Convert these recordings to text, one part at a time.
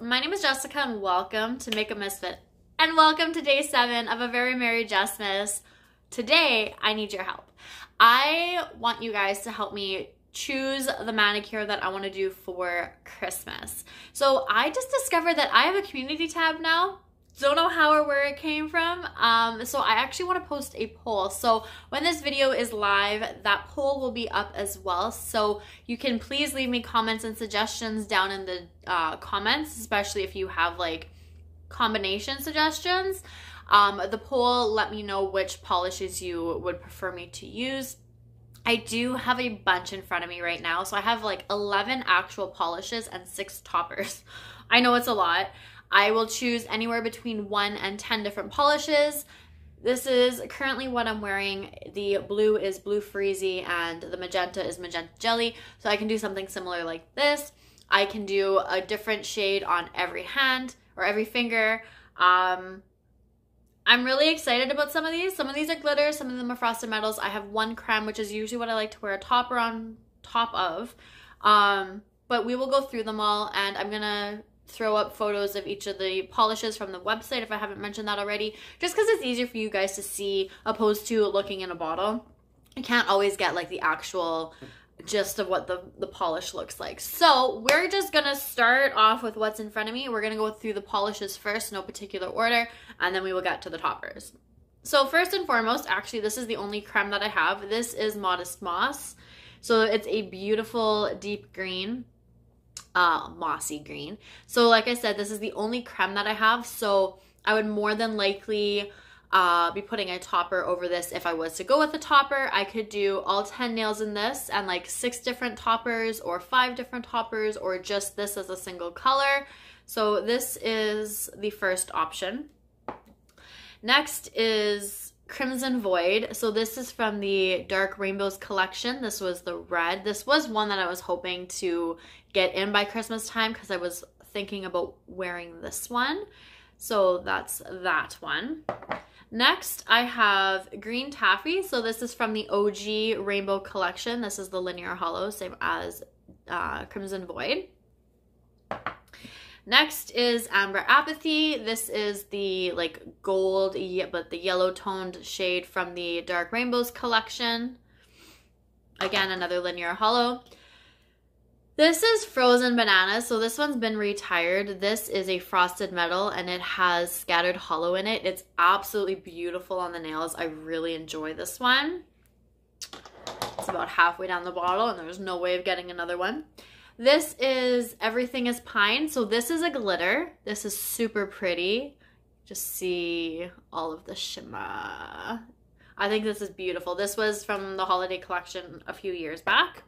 My name is Jessica and welcome to Makeup Misfit. And welcome to day seven of a very merry Jessmas. Today, I need your help. I want you guys to help me choose the manicure that I want to do for Christmas. So I just discovered that I have a community tab now don't know how or where it came from. Um, so I actually want to post a poll. So when this video is live, that poll will be up as well. So you can please leave me comments and suggestions down in the uh, comments, especially if you have like combination suggestions. Um, the poll let me know which polishes you would prefer me to use. I do have a bunch in front of me right now. So I have like 11 actual polishes and six toppers. I know it's a lot. I will choose anywhere between one and 10 different polishes. This is currently what I'm wearing. The blue is Blue Freezy and the magenta is Magenta Jelly. So I can do something similar like this. I can do a different shade on every hand or every finger. Um, I'm really excited about some of these. Some of these are glitter, some of them are frosted metals. I have one creme, which is usually what I like to wear a topper on top of. Um, but we will go through them all and I'm gonna throw up photos of each of the polishes from the website if I haven't mentioned that already, just because it's easier for you guys to see opposed to looking in a bottle. You can't always get like the actual gist of what the, the polish looks like. So we're just gonna start off with what's in front of me. We're gonna go through the polishes first, no particular order, and then we will get to the toppers. So first and foremost, actually this is the only creme that I have. This is Modest Moss. So it's a beautiful deep green uh, mossy green. So like I said, this is the only creme that I have. So I would more than likely uh, be putting a topper over this if I was to go with a topper. I could do all 10 nails in this and like six different toppers or five different toppers or just this as a single color. So this is the first option. Next is Crimson Void. So this is from the Dark Rainbows collection. This was the red. This was one that I was hoping to get in by Christmas time because I was thinking about wearing this one. So that's that one. Next, I have Green Taffy. So this is from the OG Rainbow Collection. This is the Linear Holo, same as uh, Crimson Void. Next is Amber Apathy. This is the like gold, but the yellow toned shade from the Dark Rainbows collection. Again, another Linear Holo. This is frozen banana. So this one's been retired. This is a frosted metal and it has scattered holo in it. It's absolutely beautiful on the nails. I really enjoy this one. It's about halfway down the bottle and there's no way of getting another one. This is Everything is Pine. So this is a glitter. This is super pretty. Just see all of the shimmer. I think this is beautiful. This was from the holiday collection a few years back.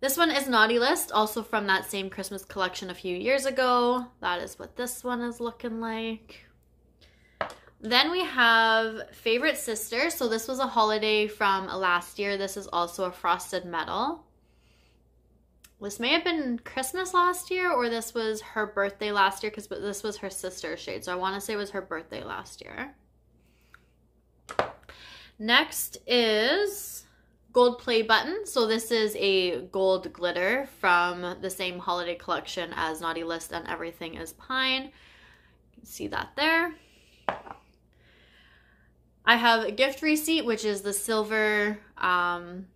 This one is Naughty List, also from that same Christmas collection a few years ago. That is what this one is looking like. Then we have Favorite Sister. So this was a holiday from last year. This is also a frosted metal. This may have been Christmas last year or this was her birthday last year because this was her sister's shade. So I want to say it was her birthday last year. Next is gold play button. So this is a gold glitter from the same holiday collection as Naughty List and Everything is Pine. See that there. I have a gift receipt, which is the silver um,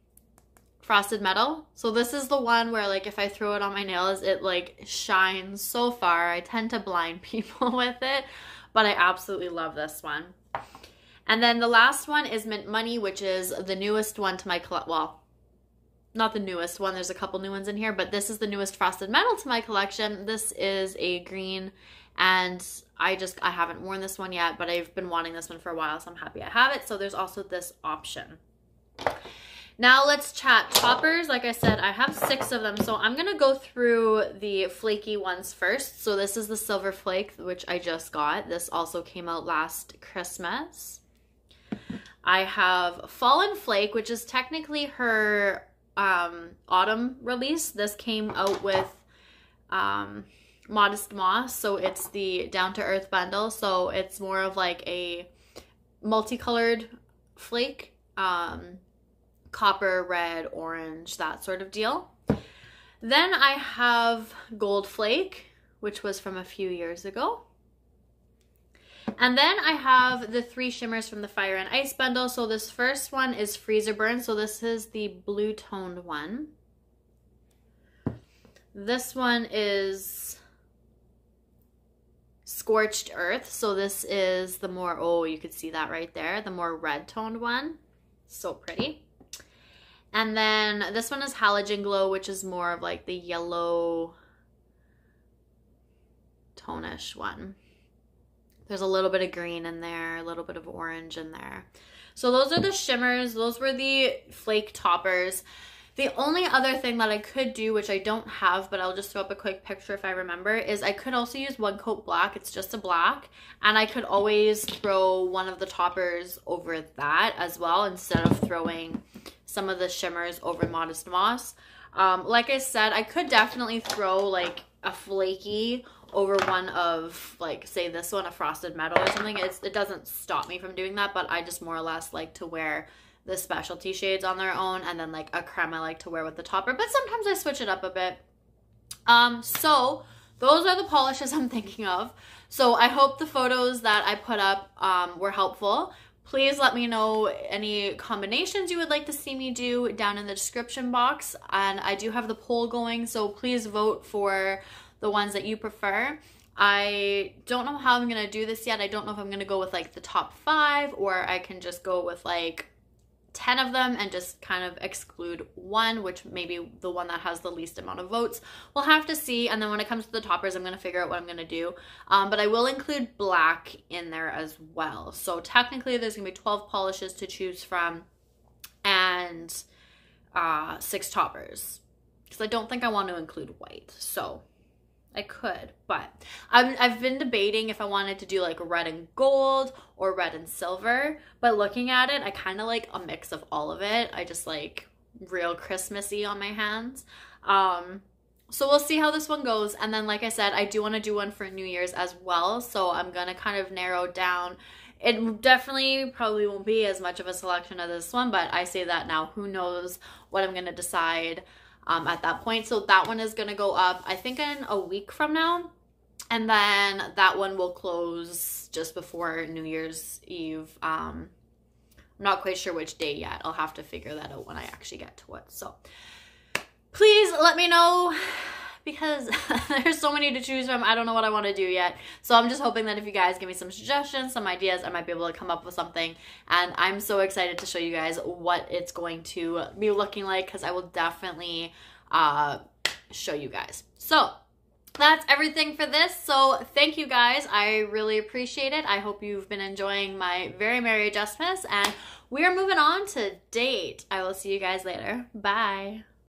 frosted metal. So this is the one where like if I throw it on my nails, it like shines so far. I tend to blind people with it, but I absolutely love this one. And then the last one is Mint Money, which is the newest one to my collection. Well, not the newest one. There's a couple new ones in here, but this is the newest frosted metal to my collection. This is a green and I just, I haven't worn this one yet, but I've been wanting this one for a while, so I'm happy I have it. So there's also this option. Now let's chat toppers. Like I said, I have six of them. So I'm going to go through the flaky ones first. So this is the Silver Flake, which I just got. This also came out last Christmas. I have Fallen Flake, which is technically her um, autumn release. This came out with um, Modest Moss, so it's the Down to Earth bundle. So it's more of like a multicolored flake, um, copper, red, orange, that sort of deal. Then I have Gold Flake, which was from a few years ago. And then I have the three shimmers from the Fire and Ice bundle. So this first one is Freezer Burn. So this is the blue toned one. This one is Scorched Earth. So this is the more, oh, you could see that right there. The more red toned one. So pretty. And then this one is Halogen Glow, which is more of like the yellow tonish one. There's a little bit of green in there, a little bit of orange in there. So those are the shimmers. Those were the flake toppers. The only other thing that I could do, which I don't have, but I'll just throw up a quick picture if I remember, is I could also use One Coat Black. It's just a black. And I could always throw one of the toppers over that as well instead of throwing some of the shimmers over Modest Moss. Um, like I said, I could definitely throw like a flaky over one of like say this one a frosted metal or something. It's, it doesn't stop me from doing that but i just more or less like to wear the specialty shades on their own and then like a creme i like to wear with the topper but sometimes i switch it up a bit. Um so those are the polishes i'm thinking of. So i hope the photos that i put up um, were helpful please let me know any combinations you would like to see me do down in the description box and i do have the poll going so please vote for the ones that you prefer. I don't know how I'm going to do this yet. I don't know if I'm going to go with like the top five or I can just go with like 10 of them and just kind of exclude one, which maybe the one that has the least amount of votes. We'll have to see. And then when it comes to the toppers, I'm going to figure out what I'm going to do. Um, but I will include black in there as well. So technically, there's going to be 12 polishes to choose from and uh, six toppers. Because I don't think I want to include white. So I could, but I'm, I've been debating if I wanted to do like red and gold or red and silver. But looking at it, I kind of like a mix of all of it. I just like real Christmassy on my hands. Um, so we'll see how this one goes. And then, like I said, I do want to do one for New Year's as well. So I'm going to kind of narrow down. It definitely probably won't be as much of a selection as this one, but I say that now. Who knows what I'm going to decide um, at that point. So that one is going to go up, I think, in a week from now. And then that one will close just before New Year's Eve. Um, I'm not quite sure which day yet. I'll have to figure that out when I actually get to it. So please let me know because there's so many to choose from. I don't know what I want to do yet. So I'm just hoping that if you guys give me some suggestions, some ideas, I might be able to come up with something. And I'm so excited to show you guys what it's going to be looking like because I will definitely uh, show you guys. So that's everything for this. So thank you guys. I really appreciate it. I hope you've been enjoying my very merry Jessmas and we are moving on to date. I will see you guys later. Bye.